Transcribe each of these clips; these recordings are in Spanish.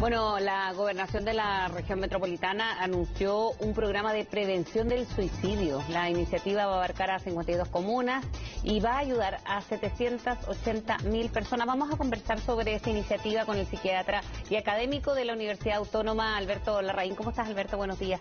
Bueno, la gobernación de la región metropolitana anunció un programa de prevención del suicidio. La iniciativa va a abarcar a 52 comunas y va a ayudar a 780 mil personas. Vamos a conversar sobre esta iniciativa con el psiquiatra y académico de la Universidad Autónoma, Alberto Larraín. ¿Cómo estás, Alberto? Buenos días.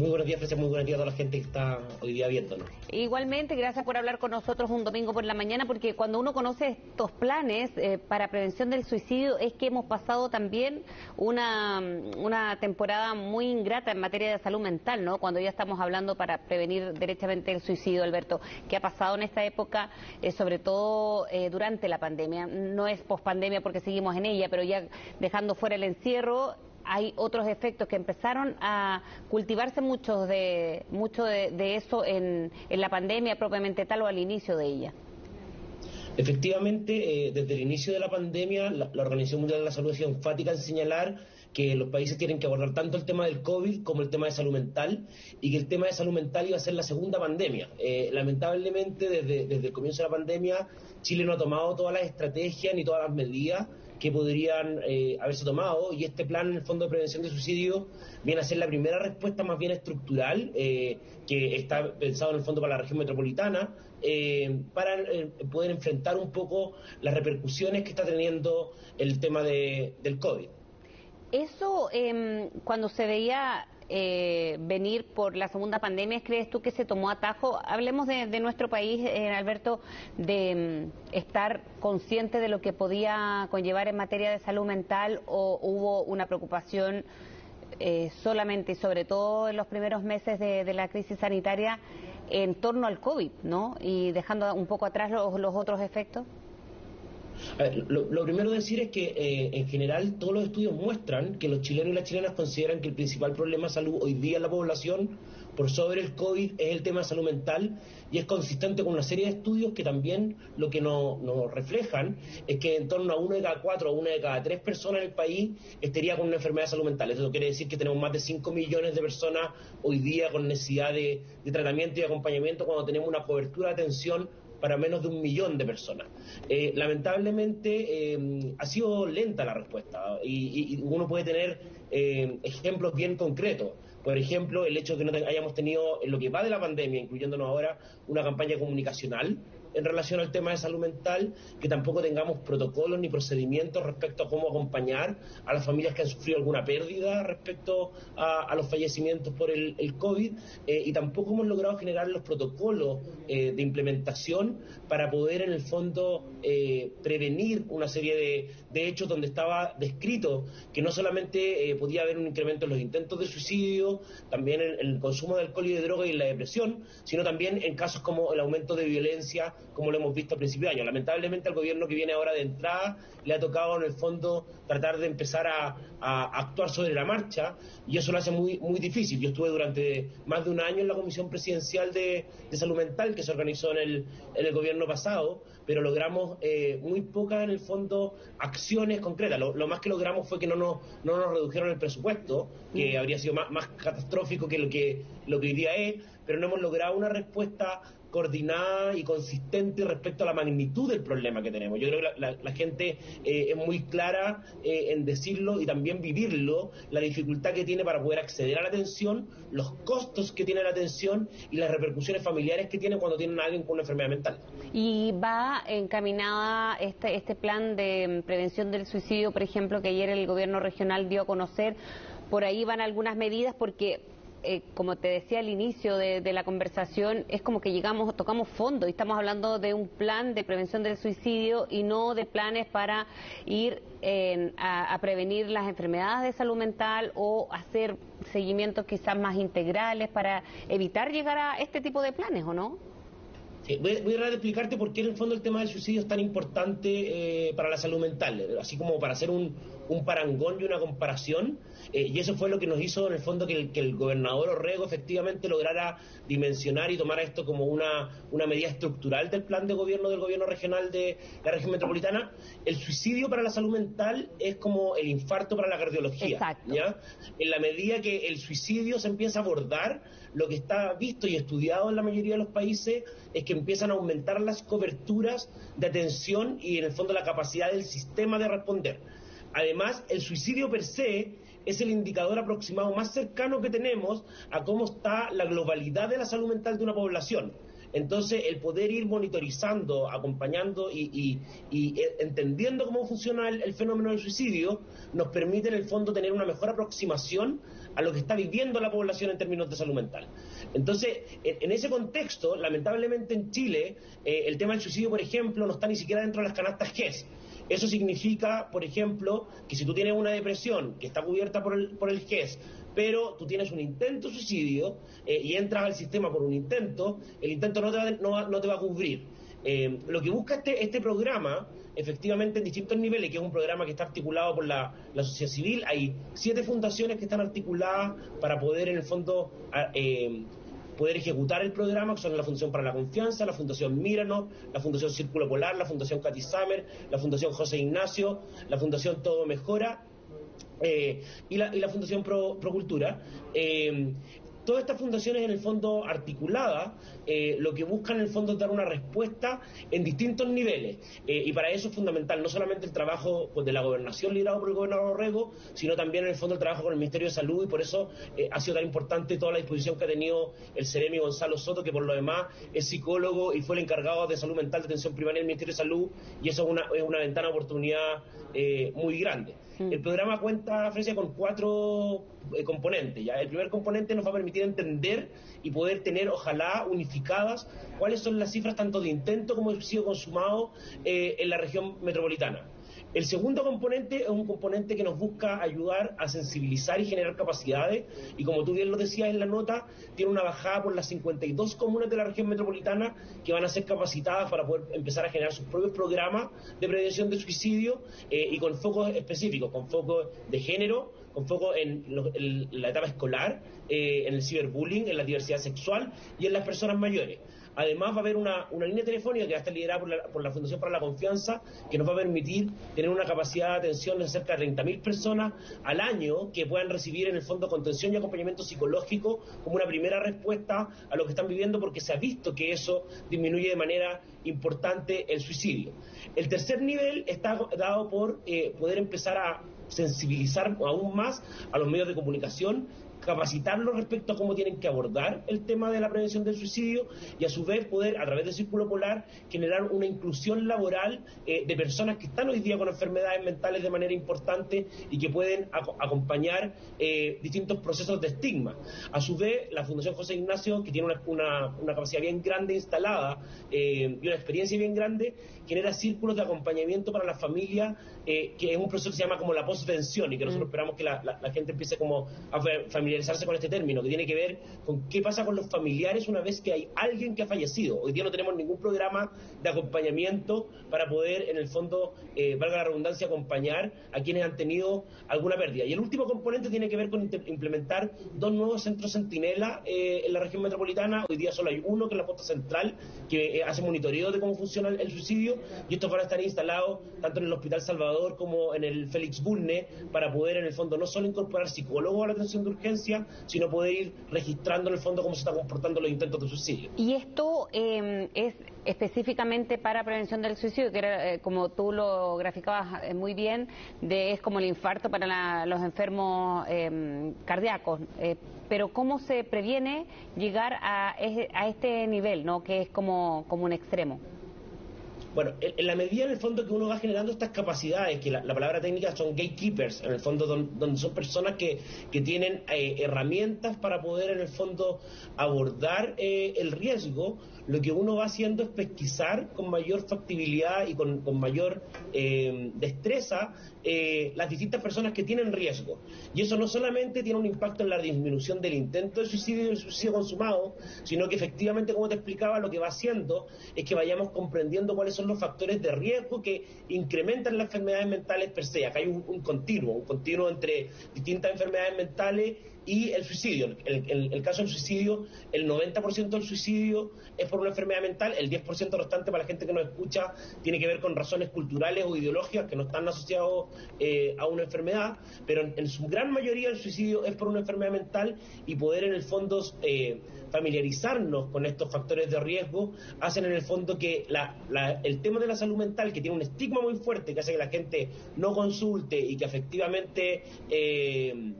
Muy buenos días, Francia, muy buenos días a toda la gente que está hoy día viéndonos. Igualmente, gracias por hablar con nosotros un domingo por la mañana, porque cuando uno conoce estos planes eh, para prevención del suicidio es que hemos pasado también una, una temporada muy ingrata en materia de salud mental, ¿no? Cuando ya estamos hablando para prevenir derechamente el suicidio, Alberto. ¿Qué ha pasado en esta época, eh, sobre todo eh, durante la pandemia? No es pospandemia porque seguimos en ella, pero ya dejando fuera el encierro, hay otros efectos que empezaron a cultivarse mucho de, mucho de, eso en, la pandemia propiamente tal o al inicio de ella. Efectivamente, eh, desde el inicio de la pandemia, la, Organización Mundial de la Salud ha sido enfática en señalar que los países tienen que abordar tanto el tema del COVID como el tema de salud mental y que el tema de salud mental iba a ser la segunda pandemia. Eh, lamentablemente, desde, desde el comienzo de la pandemia, Chile no ha tomado todas las estrategias ni todas las medidas que podrían eh, haberse tomado y este plan el Fondo de Prevención de Suicidio viene a ser la primera respuesta más bien estructural eh, que está pensado en el Fondo para la región metropolitana eh, para poder enfrentar un poco las repercusiones que está teniendo el tema de, del COVID. Eso, em, cuando se veía eh, venir por la segunda pandemia, ¿crees tú que se tomó atajo? Hablemos de, nuestro país, eh, Alberto, de mm, estar consciente de lo que podía conllevar en materia de salud mental o hubo una preocupación eh, solamente y sobre todo en los primeros meses de, la crisis sanitaria en torno al COVID, ¿no? Y dejando un poco atrás los otros efectos lo, primero decir es que eh, en general todos los estudios muestran que los chilenos y las chilenas consideran que el principal problema de salud hoy día en la población por sobre el COVID es el tema de salud mental y es consistente con una serie de estudios que también lo que nos, reflejan es que en torno a uno de cada cuatro o una de cada tres personas en el país estaría con una enfermedad de salud mental. Eso quiere decir que tenemos más de 5 millones de personas hoy día con necesidad de, de tratamiento y acompañamiento cuando tenemos una cobertura de atención para menos de un millón de personas. Eh, lamentablemente eh, ha sido lenta la respuesta y, uno puede tener eh, ejemplos bien concretos. Por ejemplo, el hecho de que no hayamos tenido, en lo que va de la pandemia, incluyéndonos ahora, una campaña comunicacional en relación al tema de salud mental, que tampoco tengamos protocolos ni procedimientos respecto a cómo acompañar a las familias que han sufrido alguna pérdida respecto a, los fallecimientos por el, COVID, eh, y tampoco hemos logrado generar los protocolos eh, de implementación para poder en el fondo eh, prevenir una serie de, de, hechos donde estaba descrito que no solamente podía haber un incremento en los intentos de suicidio, también en, en el consumo de alcohol y de droga y en la depresión, sino también en casos como el aumento de violencia como lo hemos visto a principio de año. Lamentablemente al gobierno que viene ahora de entrada le ha tocado en el fondo tratar de empezar a, actuar sobre la marcha y eso lo hace muy, muy difícil. Yo estuve durante más de un año en la Comisión Presidencial de, Salud Mental que se organizó en el, en el gobierno pasado, pero logramos eh, muy pocas en el fondo acciones concretas. Lo, más que logramos fue que no nos, no nos redujeron el presupuesto, que mm. habría sido más, más catastrófico que lo que, lo que hoy día es, pero no hemos logrado una respuesta coordinada y consistente respecto a la magnitud del problema que tenemos. Yo creo que la, gente eh, es muy clara eh, en decirlo y también vivirlo, la dificultad que tiene para poder acceder a la atención, los costos que tiene la atención y las repercusiones familiares que tiene cuando tienen a alguien con una enfermedad mental. Y va encaminada este, este plan de prevención del suicidio, por ejemplo, que ayer el gobierno regional dio a conocer. Por ahí van algunas medidas porque eh, como te decía al inicio de, la conversación, es como que llegamos, tocamos fondo y estamos hablando de un plan de prevención del suicidio y no de planes para ir a, prevenir las enfermedades de salud mental o hacer seguimientos quizás más integrales para evitar llegar a este tipo de planes, ¿o no? voy, a tratar de explicarte por qué en el fondo el tema del suicidio es tan importante eh, para la salud mental, así como para hacer un, un parangón y una comparación, eh, y eso fue lo que nos hizo en el fondo que el, que el gobernador Orrego efectivamente lograra dimensionar y tomar esto como una, una medida estructural del plan de gobierno del gobierno regional de la región metropolitana. El suicidio para la salud mental es como el infarto para la cardiología. ¿ya? En la medida que el suicidio se empieza a abordar, lo que está visto y estudiado en la mayoría de los países es que empiezan a aumentar las coberturas de atención y en el fondo la capacidad del sistema de responder. Además, el suicidio per se es el indicador aproximado más cercano que tenemos a cómo está la globalidad de la salud mental de una población. Entonces, el poder ir monitorizando, acompañando y, eh, entendiendo cómo funciona el, fenómeno del suicidio nos permite, en el fondo, tener una mejor aproximación a lo que está viviendo la población en términos de salud mental. Entonces, en, ese contexto, lamentablemente en Chile, eh, el tema del suicidio, por ejemplo, no está ni siquiera dentro de las canastas GES. Eso significa, por ejemplo, que si tú tienes una depresión que está cubierta por el, por el GES, pero tú tienes un intento suicidio eh, y entras al sistema por un intento, el intento no te va, a cubrir. Eh, lo que busca este, este programa, efectivamente en distintos niveles, que es un programa que está articulado por la, sociedad civil, hay siete fundaciones que están articuladas para poder en el fondo eh, poder ejecutar el programa, que son la Fundación para la Confianza, la Fundación Míranos, la Fundación Círculo Polar, la Fundación Katy Summer, la Fundación José Ignacio, la Fundación Todo Mejora eh, y, la, Fundación Pro, Cultura. Eh, todas estas fundaciones en el fondo articuladas eh, lo que buscan en el fondo es dar una respuesta en distintos niveles eh, y para eso es fundamental no solamente el trabajo pues, de la gobernación liderado por el gobernador Rego sino también en el fondo el trabajo con el Ministerio de Salud y por eso eh, ha sido tan importante toda la disposición que ha tenido el Ceremi Gonzalo Soto que por lo demás es psicólogo y fue el encargado de salud mental de atención primaria del Ministerio de Salud y eso es una, es una ventana de oportunidad muy grande. Mm. El programa cuenta, Francia, con cuatro componentes. ¿ya? El primer componente nos va a permitir entender y poder tener, ojalá, unificadas cuáles son las cifras tanto de intento como de suicidio consumado eh, en la región metropolitana. El segundo componente es un componente que nos busca ayudar a sensibilizar y generar capacidades y como tú bien lo decías en la nota, tiene una bajada por las 52 comunas de la región metropolitana que van a ser capacitadas para poder empezar a generar sus propios programas de prevención de suicidio eh, y con focos específicos, con focos de género, con foco en, la etapa escolar, eh, en el ciberbullying, en la diversidad sexual y en las personas mayores. Además va a haber una, línea telefónica que va a estar liderada por la, Fundación para la Confianza, que nos va a permitir tener una capacidad de atención de cerca de 30.000 personas al año que puedan recibir en el fondo contención y acompañamiento psicológico como una primera respuesta a lo que están viviendo porque se ha visto que eso disminuye de manera importante el suicidio. El tercer nivel está dado por eh, poder empezar a sensibilizar aún más a los medios de comunicación capacitarlos respecto a cómo tienen que abordar el tema de la prevención del suicidio y a su vez poder, a través del Círculo Polar, generar una inclusión laboral eh, de personas que están hoy día con enfermedades mentales de manera importante y que pueden acompañar eh, distintos procesos de estigma. A su vez, la Fundación José Ignacio, que tiene una, capacidad bien grande instalada eh, y una experiencia bien grande, genera círculos de acompañamiento para la familia, que es un proceso que se llama como la postvención y que nosotros mm. esperamos que la, la gente empiece como a familiarizarse familiarizarse con este término, que tiene que ver con qué pasa con los familiares una vez que hay alguien que ha fallecido. Hoy día no tenemos ningún programa de acompañamiento para poder, en el fondo, eh, valga la redundancia, acompañar a quienes han tenido alguna pérdida. Y el último componente tiene que ver con implementar dos nuevos centros centinela eh, en la región metropolitana. Hoy día solo hay uno, que es la Posta Central, que eh, hace monitoreo de cómo funciona el, suicidio, y estos van a estar instalados tanto en el Hospital Salvador como en el Félix Bulne, para poder, en el fondo, no solo incorporar psicólogos a la atención de urgencia, sino poder ir registrando en el fondo cómo se están comportando los intentos de suicidio. Y esto em, es específicamente para prevención del suicidio, que era, eh, como tú lo graficabas eh, muy bien, de, es como el infarto para los enfermos em, cardíacos. Eh, pero cómo se previene llegar a, a este nivel, ¿no? que es como un extremo. Bueno, en, la medida en el fondo que uno va generando estas capacidades, que la, palabra técnica son gatekeepers, en el fondo donde, son personas que, que tienen eh, herramientas para poder en el fondo abordar eh, el riesgo, lo que uno va haciendo es pesquisar con mayor factibilidad y con, mayor eh, destreza eh, las distintas personas que tienen riesgo. Y eso no solamente tiene un impacto en la disminución del intento de suicidio y del suicidio consumado, sino que efectivamente, como te explicaba, lo que va haciendo es que vayamos comprendiendo cuáles son los factores de riesgo que incrementan las enfermedades mentales per se. Acá hay un, un continuo, un continuo entre distintas enfermedades mentales y el suicidio. En el, caso del suicidio, el 90% del suicidio es por una enfermedad mental, el 10% restante para la gente que nos escucha tiene que ver con razones culturales o ideológicas que no están asociados eh, a una enfermedad, pero en, su gran mayoría el suicidio es por una enfermedad mental y poder en el fondo familiarizarnos con estos factores de riesgo hacen en el fondo que el tema de la salud mental, que tiene un estigma muy fuerte, que hace que la gente no consulte y que efectivamente... Eh,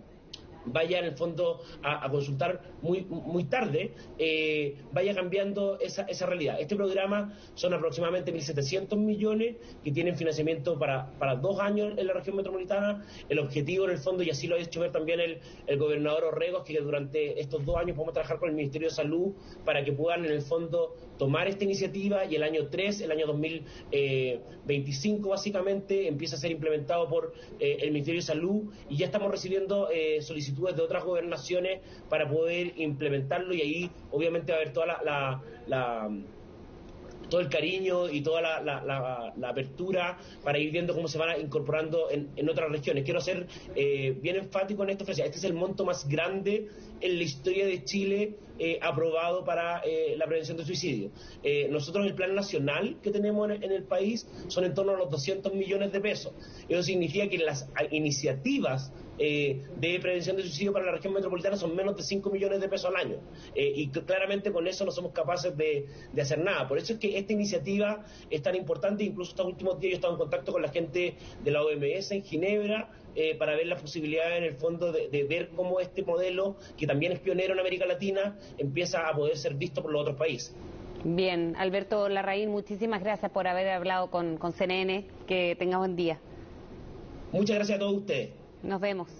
vaya en el fondo a, consultar muy, muy tarde, eh, vaya cambiando esa, esa realidad. Este programa son aproximadamente 1.700 millones que tienen financiamiento para, para dos años en la región metropolitana. El objetivo en el fondo, y así lo ha hecho ver también el, el gobernador Orrego, que durante estos dos años podemos trabajar con el Ministerio de Salud para que puedan en el fondo tomar esta iniciativa y el año 3, el año 2025 básicamente, empieza a ser implementado por eh, el Ministerio de Salud y ya estamos recibiendo eh, solicitudes de otras gobernaciones para poder implementarlo y ahí obviamente va a haber toda la todo el cariño y toda la, apertura para ir viendo cómo se van incorporando en, otras regiones. Quiero ser eh, bien enfático en esto, Este es el monto más grande en la historia de Chile eh, aprobado para eh, la prevención del suicidio. nosotros el plan nacional que tenemos en, en, el país son en torno a los 200 millones de pesos. Eso significa que las iniciativas eh, de prevención de suicidio para la región metropolitana son menos de 5 millones de pesos al año. Eh, y claramente con eso no somos capaces de, hacer nada. Por eso es que esta iniciativa es tan importante. Incluso estos últimos días yo he estado en contacto con la gente de la OMS en Ginebra. Eh, para ver la posibilidad en el fondo de, de, ver cómo este modelo, que también es pionero en América Latina, empieza a poder ser visto por los otros países. Bien, Alberto Larraín, muchísimas gracias por haber hablado con, con CNN. Que tenga buen día. Muchas gracias a todos ustedes. Nos vemos.